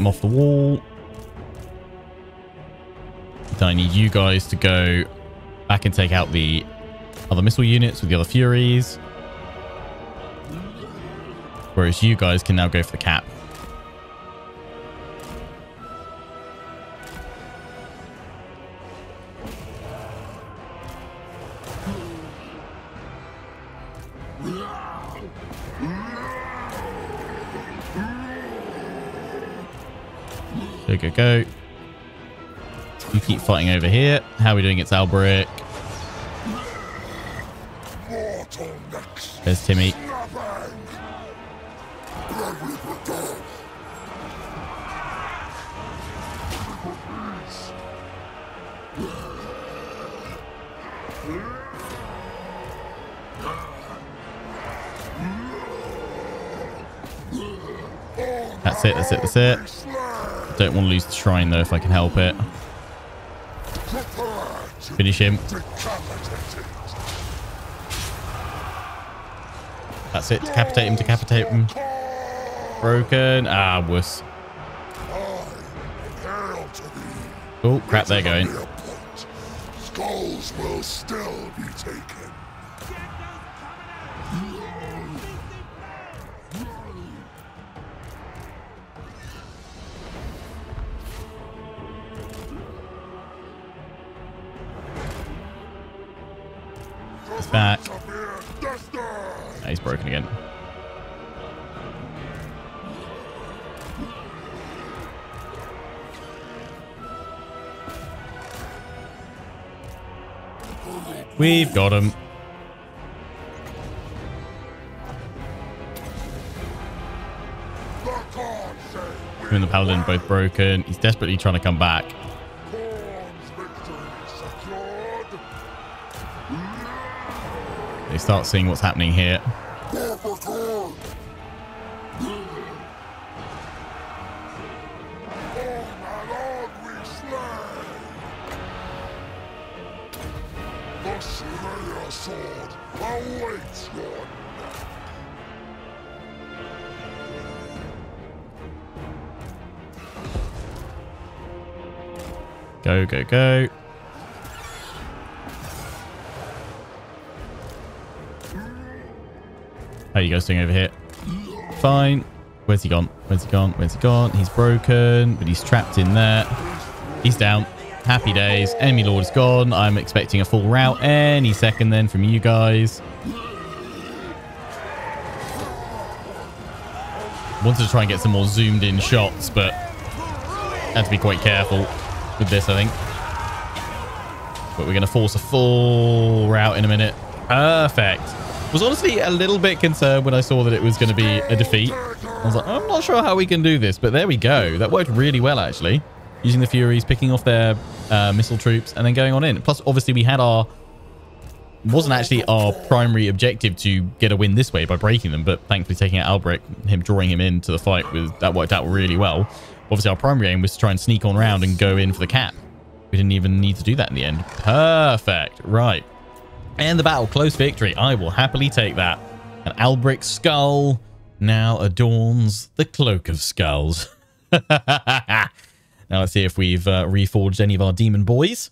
Them off the wall. Then I need you guys to go back and take out the other missile units with the other Furies. Whereas you guys can now go for the cap. Go, go. You keep fighting over here. How are we doing? Mortal necks. There's Timmy. That's it, that's it, that's it. Don't want to lose the shrine though if I can help it. Finish him. That's it. Decapitate him, decapitate him. Broken. Ah, wuss. Oh, crap, they're going. Skulls will still be taken. Broken again. We've got him. Him and the paladin both broken. He's desperately trying to come back. They start seeing what's happening here. Go, go. How are you guys doing over here? Fine. Where's he gone? Where's he gone? Where's he gone? He's broken, but he's trapped in there. He's down. Happy days. Enemy Lord is gone. I'm expecting a full rout any second then from you guys. Wanted to try and get some more zoomed in shots, but had to be quite careful with this, I think. But we're going to force a full route in a minute. Perfect. Was honestly a little bit concerned when I saw that it was going to be a defeat. I was like, I'm not sure how we can do this, but there we go. That worked really well, actually. Using the Furies, picking off their uh, missile troops, and then going on in. Plus, obviously, we had our... Wasn't actually our primary objective to get a win this way by breaking them, but thankfully taking out Alberic, him drawing him into the fight, was that worked out really well. Obviously, our primary aim was to try and sneak on round and go in for the cap. We didn't even need to do that in the end. Perfect. Right. And the battle. Close victory. I will happily take that. An Alberic skull now adorns the Cloak of Skulls. now let's see if we've uh, reforged any of our demon boys.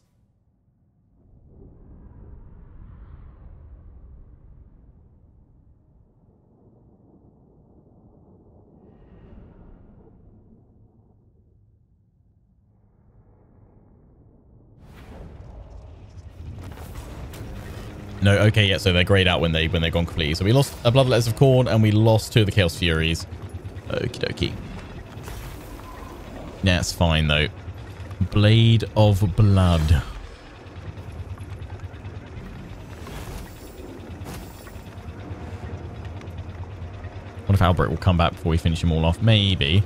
No, okay, yeah, so they're grayed out when they when they're gone completely. So we lost a Bloodletters of Khorne and we lost two of the Chaos Furies. Okie dokie. That's fine though. Blade of Blood. What if Alberic will come back before we finish him all off? Maybe.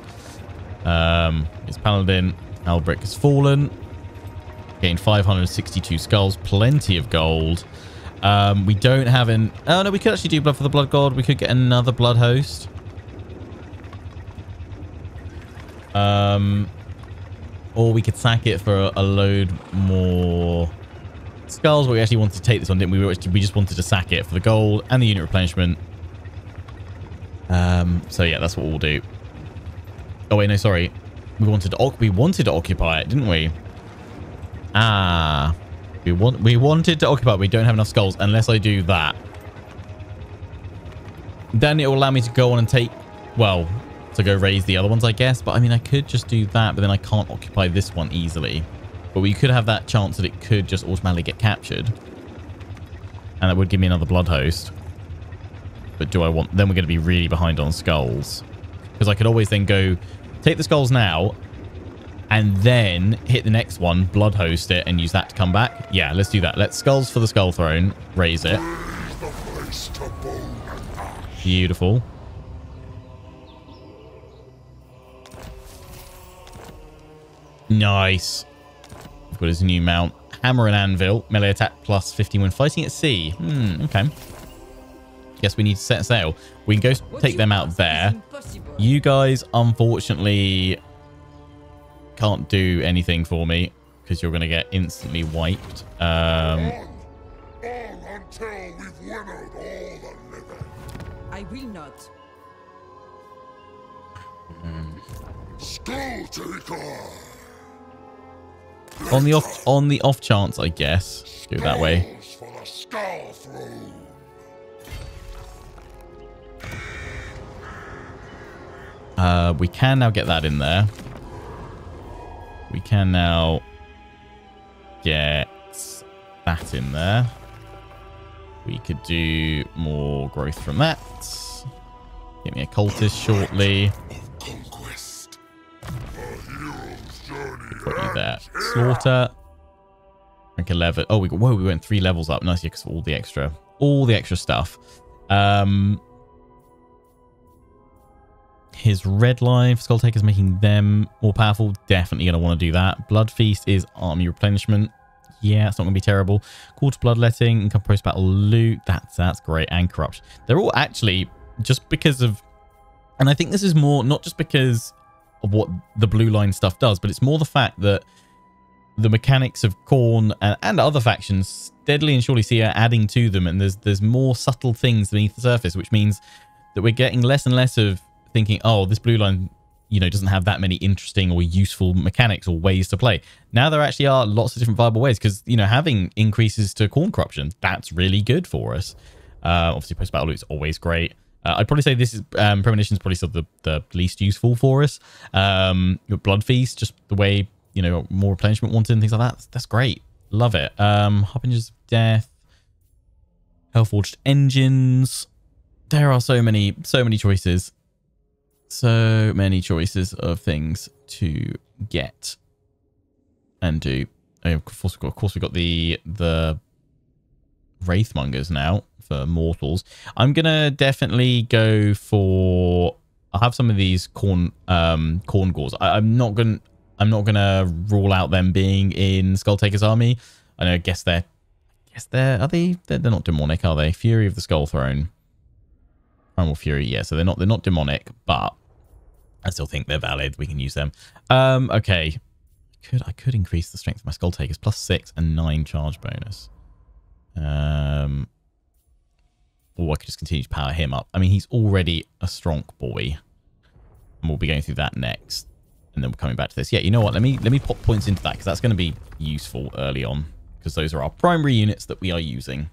Um, it's Paladin. Alberic has fallen. Gained 562 skulls. Plenty of gold. Um, we don't have an... Oh, no, we could actually do blood for the blood god. We could get another blood host. Um, or we could sack it for a, a load more skulls. We actually wanted to take this one, didn't we? We, we just wanted to sack it for the gold and the unit replenishment. Um, so yeah, that's what we'll do. Oh wait, no, sorry. We wanted to we wanted to occupy it, didn't we? Ah, we want we wanted to occupy. We don't have enough skulls unless I do that. Then it will allow me to go on and take, well, to go raise the other ones, I guess. But I mean, I could just do that, but then I can't occupy this one easily. But we could have that chance that it could just automatically get captured. And that would give me another blood host. But do I want... Then we're going to be really behind on skulls. Because I could always then go... Take the skulls now. And then hit the next one. Blood host it. And use that to come back. Yeah, let's do that. Let's skulls for the skull throne. Raise it. Raise the place to bone and ash. Beautiful. Nice. We've got his new mount. Hammer and Anvil. Melee attack plus 15 when fighting at sea. Hmm, okay. Guess we need to set sail. We can go take them out there. You guys, unfortunately, can't do anything for me because you're going to get instantly wiped. Um, On, on until we've all the. I will not. Skulltaker. on the off on the off chance, I guess, go that way. Skulls for the skull throne. Uh, we can now get that in there. We can now get that in there. We could do more growth from that. Get me a cultist shortly. Put you there. Slaughter. Rank 11. Oh, we got, whoa, we went three levels up. Nice, yeah, because all the extra, all the extra stuff. Um, his red life, Skulltaker's making them more powerful. Definitely going to want to do that. Blood Feast is army replenishment. Yeah, it's not going to be terrible. Call to Bloodletting, income post-battle loot. That's, that's great. And Corruption. They're all actually, just because of... And I think this is more, not just because of what the blue line stuff does, but it's more the fact that the mechanics of Khorne and, and other factions steadily and surely see are adding to them, and there's there's more subtle things beneath the surface, which means that we're getting less and less of thinking, oh, this blue line, you know, doesn't have that many interesting or useful mechanics or ways to play. Now there actually are lots of different viable ways because you know having increases to Khorne corruption that's really good for us. Uh, obviously, post battle loot is always great. Uh, I'd probably say this is um, premonition is probably of the, the least useful for us. Um, blood feast, just the way you know more replenishment wanted and things like that. That's, that's great. Love it. Um, Harbingers of Death, Hellforged engines. There are so many, so many choices. So many choices of things to get and do. Oh, of course, we've got, of course, we've got the the Wrathmongers now for mortals. I'm gonna definitely go for. I'll have some of these Khorne um Khorngors. I, I'm not gonna I'm not gonna rule out them being in Skulltaker's army. I know. I guess they're. I guess they're. Are they? They're, they're not demonic, are they? Fury of the Skull Throne. Primal Fury. Yeah. So they're not. They're not demonic, but I still think they're valid. We can use them. Um. Okay. Could I could increase the strength of my Skulltakers plus six and nine charge bonus. Um. Or I could just continue to power him up. I mean, he's already a strong boy. And we'll be going through that next. And then we're coming back to this. Yeah, you know what? Let me let me pop points into that because that's going to be useful early on. Because those are our primary units that we are using.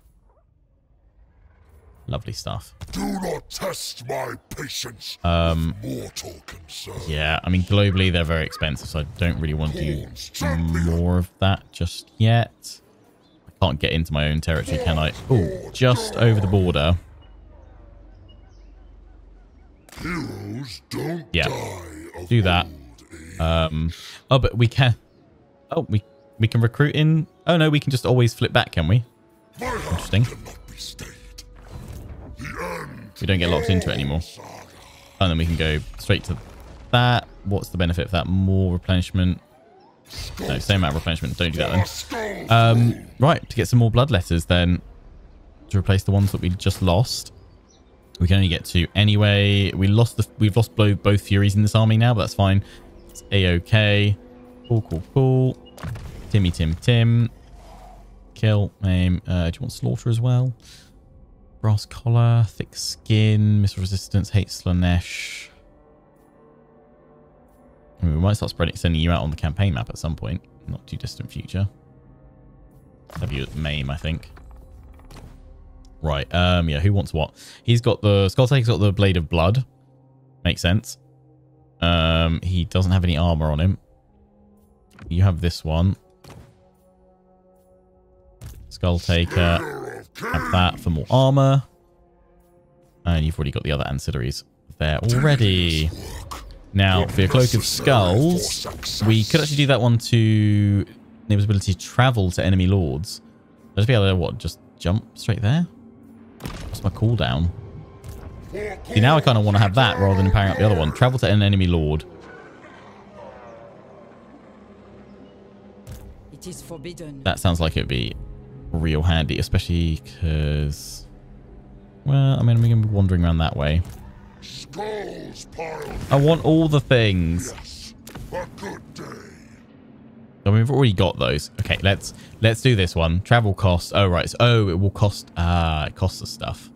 Lovely stuff. Do not test my patience Um, mortal concern. Yeah, I mean, globally, they're very expensive, so I don't really want to do more of that just yet. I can't get into my own territory, can I? Oh, just over the border. Heroes don't Yeah. die of Do that. Um, oh, but we can... Oh, we, we can recruit in... Oh, no, we can just always flip back, can we? Interesting. We don't get locked into it anymore. And then we can go straight to that. What's the benefit of that? More replenishment. No, same amount of replenishment. Don't do that then. Um, right, to get some more blood letters then. to replace the ones that we just lost. We can only get two anyway. We lost the we've lost both Furies in this army now, but that's fine. It's a-okay. Cool, cool, cool. Timmy, Tim, Tim. Kill, aim. Uh, do you want slaughter as well? Brass collar, thick skin, missile resistance, hate Slaanesh. I mean, we might start spreading, sending you out on the campaign map at some point. Not too distant future. Have you at Maim, I think. Right. Um. Yeah. Who wants what? He's got the Skulltaker's got the Blade of Blood. Makes sense. Um. He doesn't have any armor on him. You have this one. Skulltaker. Have that for more armor. And you've already got the other ancillaries there already. Now, for your Cloak of Skulls, we could actually do that one to enable ability to travel to enemy lords. I'll just be able to, what, just jump straight there? What's my cooldown? See, now I kind of want to have that rather than powering up the other one. Travel to an enemy lord. It is forbidden. That sounds like it would be real handy, especially because... Well, I mean, we're going to be wandering around that way. I want all the things. Yes. A good day. I mean, we've already got those. Okay, let's let's do this one. Travel costs. Oh, right. So, oh, it will cost... Ah, it costs us stuff.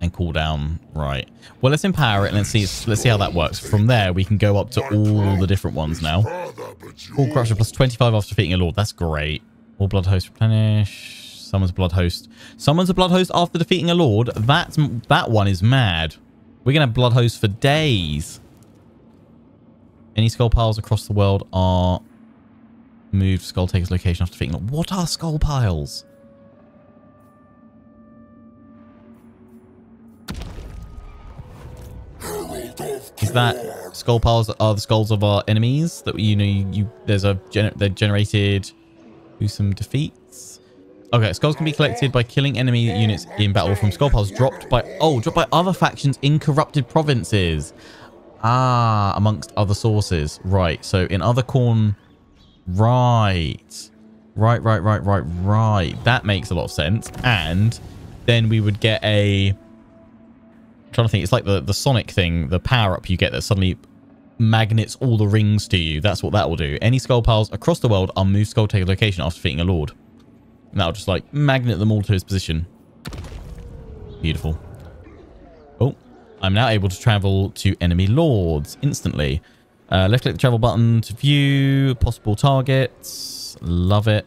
And cooldown. Right. Well, let's empower it and let's see let's see how that works. From there, we can go up to all the different ones now. You corruption plus 25 after defeating a lord. That's great. All blood host replenish. Someone's blood host. Someone's a blood host after defeating a lord. That's that one is mad. We're gonna have blood hosts for days. Any skull piles across the world are moved Skulltaker's location after defeating. lord. What are skull piles? Is that skull piles are the skulls of our enemies that you know you, you there's a gener they're generated through some defeats. Okay, skulls can be collected by killing enemy units in battle from skull piles dropped by oh dropped by other factions in corrupted provinces. Ah, amongst other sources. Right. So in other Khorne right. Right, right, right, right, right. That makes a lot of sense. And then we would get a trying to think. It's like the, the Sonic thing, the power-up you get that suddenly magnets all the rings to you. That's what that will do. Any skull piles across the world are moved Skulltaker location after defeating a lord. And that'll just like magnet them all to his position. Beautiful. Oh, I'm now able to travel to enemy lords instantly. Uh, left click the travel button to view possible targets. Love it.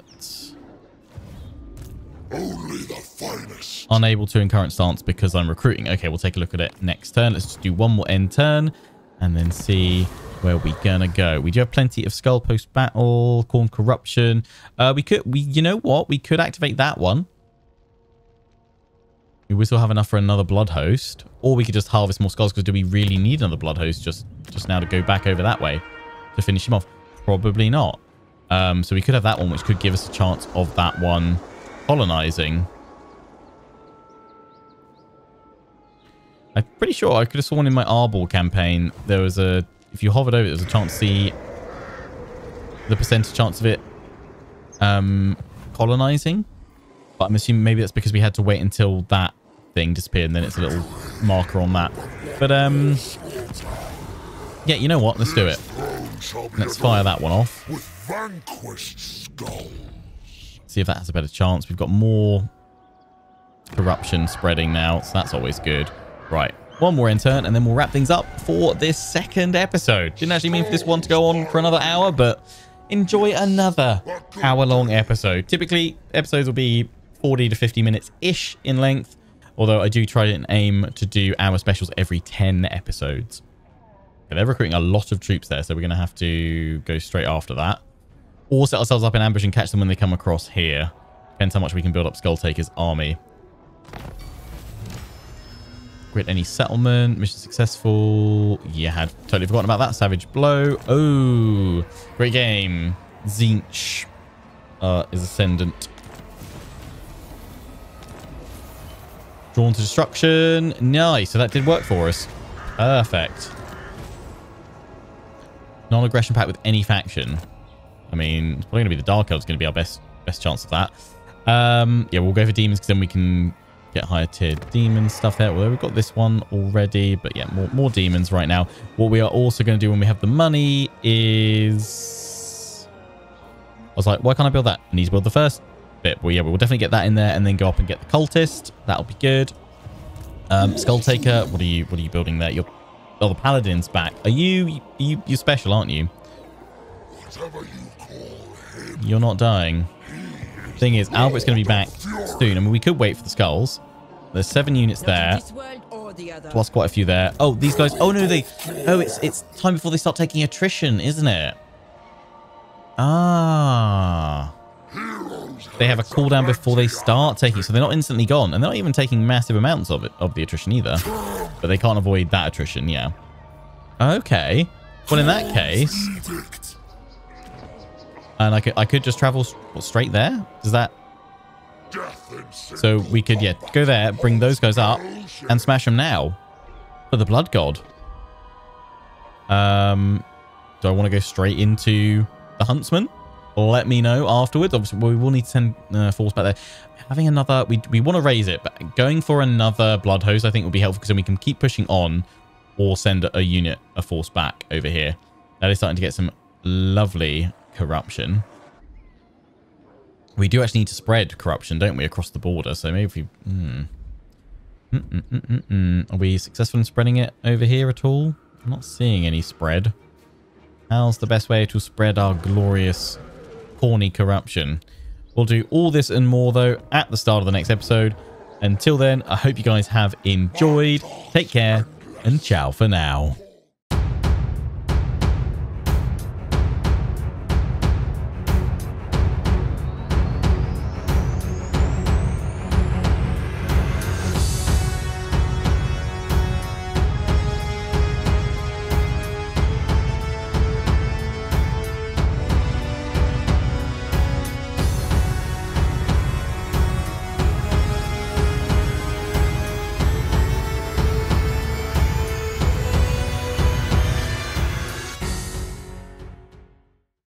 only the finest. unable to in current stance because I'm recruiting. Okay, we'll take a look at it next turn. Let's just do one more end turn and then see where we're gonna go. We do have plenty of skull post battle, Khorne corruption. Uh, we could, we, you know what? We could activate that one. We still have enough for another blood host, or we could just harvest more skulls. Because do we really need another blood host just just now to go back over that way to finish him off? Probably not. Um, so we could have that one, which could give us a chance of that one colonizing. I'm pretty sure I could have sworn in my Arbor campaign there was a if you hovered over it, there was a chance to see the percentage chance of it um colonizing. But I'm assuming maybe that's because we had to wait until that thing disappeared and then it's a little marker on that. But um yeah, you know what? Let's do it. Let's fire that one off. See if that has a better chance. We've got more corruption spreading now, so that's always good. Right, one more in turn, and then we'll wrap things up for this second episode. Didn't actually mean for this one to go on for another hour, but enjoy another hour-long episode. Typically, episodes will be 40 to 50 minutes-ish in length, although I do try and aim to do hour specials every 10 episodes. Okay, they're recruiting a lot of troops there, so we're going to have to go straight after that or set ourselves up in ambush and catch them when they come across here. Depends how much we can build up Skulltaker's army. Grit any settlement. Mission successful. Yeah, had totally forgotten about that. Savage Blow. Oh, great game. Tzeentch uh, is Ascendant. Drawn to destruction. Nice. So that did work for us. Perfect. Non-aggression pact with any faction. I mean, it's probably going to be the Dark Elves going to be our best best chance of that. Um, yeah, we'll go for demons because then we can get higher tier demon stuff there. Although we've got this one already, but yeah, more, more demons right now. What we are also going to do when we have the money is... I was like, why can't I build that? I need to build the first bit. Well, yeah, we'll definitely get that in there and then go up and get the cultist. That'll be good. Um, Skulltaker, what are you, what are you building there? You're, oh, the Paladin's back. Are you, you, you're special, aren't you? Whatever you call him, You're not dying. Thing is, Alberic's going to be back soon. I mean, we could wait for the skulls. There's seven units there, This world or the other. plus quite a few there. Oh, these guys. Oh no, they. Oh, it's it's time before they start taking attrition, isn't it? Ah. They have a cooldown before they start taking, so they're not instantly gone, and they're not even taking massive amounts of it of the attrition either. But they can't avoid that attrition, yeah. Okay. Well, in that case. And I could I could just travel what, straight there. Does that? So we could yeah go there, bring those guys up, and smash them now for the blood god. Um, do I want to go straight into the huntsman? Let me know afterwards. Obviously, we will need to send uh, force back there. Having another, we we want to raise it, but going for another bloodhost, I think would be helpful because then we can keep pushing on, or send a unit, a force back over here. That is starting to get some lovely corruption. We do actually need to spread corruption, don't we, across the border? So maybe we... Hmm. Mm-mm-mm-mm-mm. Are we successful in spreading it over here at all? I'm not seeing any spread. How's the best way to spread our glorious corny corruption? We'll do all this and more, though, at the start of the next episode. Until then, I hope you guys have enjoyed. Take care, and ciao for now.